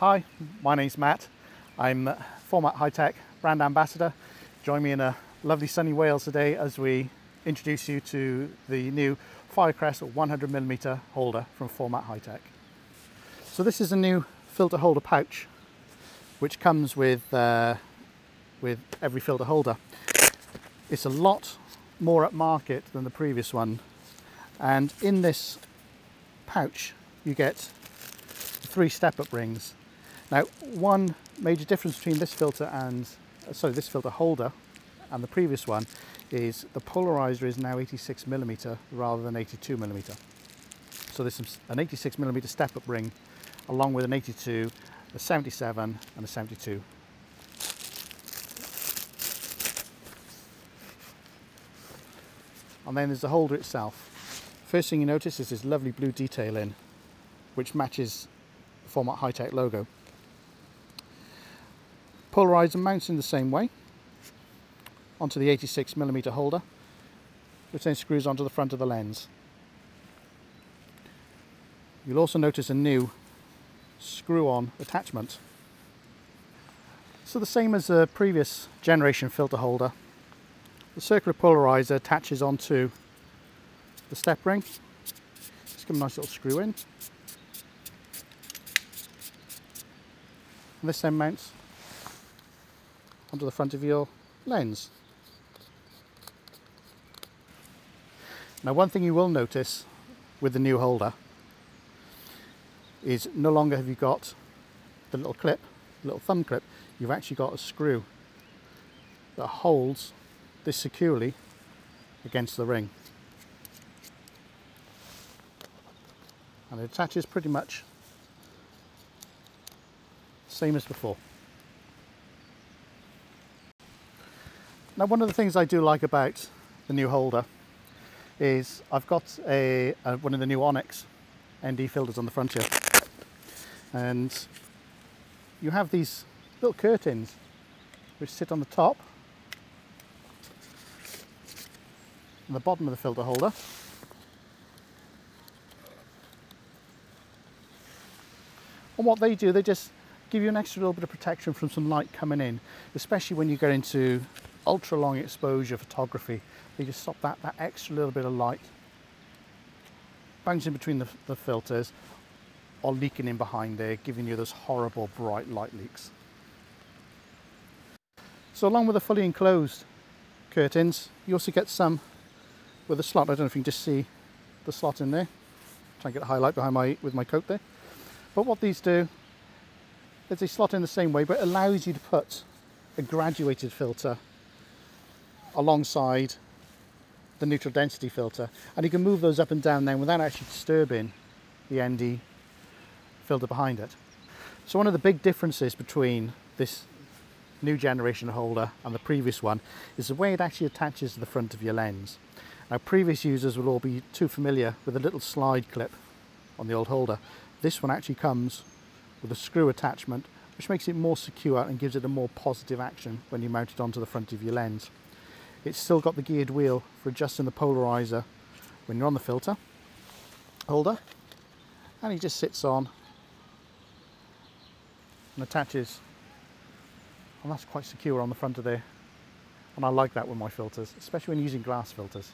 Hi, my name's Matt. I'm Formatt Hitech brand ambassador. Join me in a lovely sunny Wales today as we introduce you to the new Firecrest 100mm holder from Formatt Hitech. So this is a new filter holder pouch which comes with, uh, with every filter holder. It's a lot more upmarket than the previous one and in this pouch you get three step-up rings now, one major difference between this filter and, uh, sorry, this filter holder and the previous one is the polarizer is now 86 millimeter rather than 82 millimeter. So there's an 86 millimeter step-up ring along with an 82, a 77 and a 72. And then there's the holder itself. First thing you notice is this lovely blue detailing which matches the Formatt Hitech logo. Polarizer mounts in the same way onto the 86mm holder, which then screws onto the front of the lens. You'll also notice a new screw-on attachment. So the same as the previous generation filter holder, the circular polarizer attaches onto the step ring. Just give a nice little screw in. And this then mounts onto the front of your lens. Now one thing you will notice with the new holder is no longer have you got the little clip, little thumb clip, you've actually got a screw that holds this securely against the ring. And it attaches pretty much same as before. Now one of the things I do like about the new holder is I've got a, a, one of the new Onyx ND filters on the front here. And you have these little curtains which sit on the top and the bottom of the filter holder. And what they do they just give you an extra little bit of protection from some light coming in especially when you go into ultra long exposure photography. You just stop that, that extra little bit of light bouncing between the, the filters or leaking in behind there, giving you those horrible bright light leaks. So along with the fully enclosed curtains, you also get some with a slot. I don't know if you can just see the slot in there. Try and get a highlight behind my with my coat there. But what these do is they slot in the same way, but it allows you to put a graduated filter alongside the neutral density filter and you can move those up and down then without actually disturbing the ND filter behind it. So one of the big differences between this new generation holder and the previous one is the way it actually attaches to the front of your lens. Now previous users will all be too familiar with a little slide clip on the old holder. This one actually comes with a screw attachment which makes it more secure and gives it a more positive action when you mount it onto the front of your lens. It's still got the geared wheel for adjusting the polarizer when you're on the filter holder. And he just sits on and attaches. And that's quite secure on the front of there. And I like that with my filters especially when using glass filters